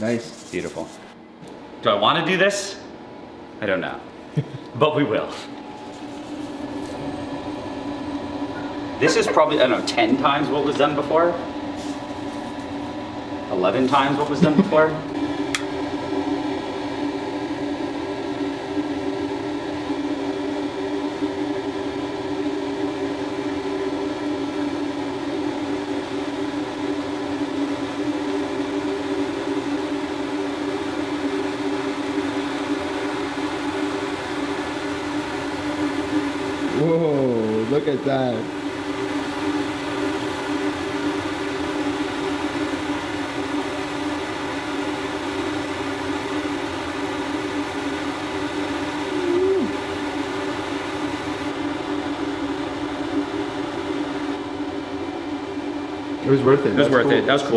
Nice. Beautiful. Do I want to do this? I don't know. but we will. This is probably, I don't know, 10 times what was done before? 11 times what was done before? Whoa, look at that. It was worth it. It was worth it. That was cool.